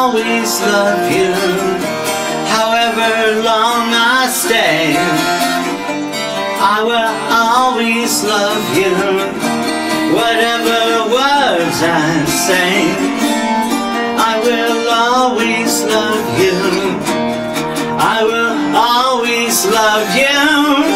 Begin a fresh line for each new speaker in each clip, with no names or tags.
always love you However long I stay. I will always love you Whatever words I say. I will always love you. I will always love you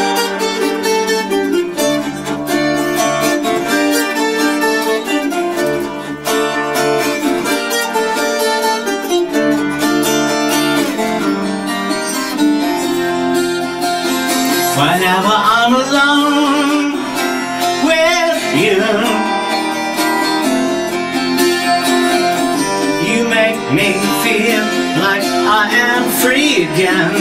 Whenever I'm alone with you. You make me feel like I am free again.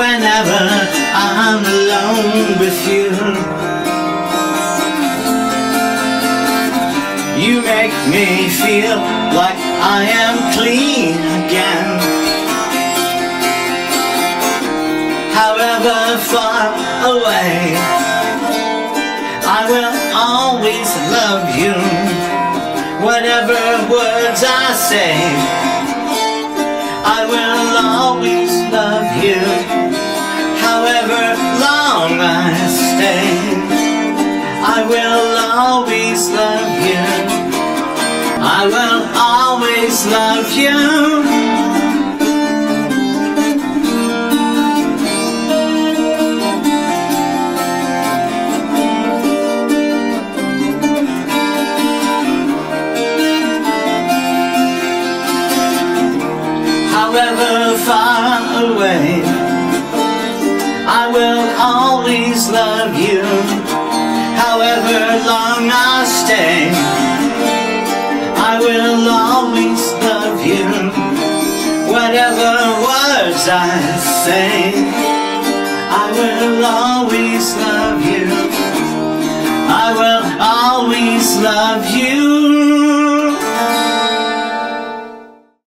Whenever I'm alone with you You make me feel like I am clean again however far away. I will always love you. Whatever words I say I will always love you. However long I stay I will always love you. I will always love you however far away. I will always love you However long I stay. I will always love you Whatever words I say. I will always love you. I will always love you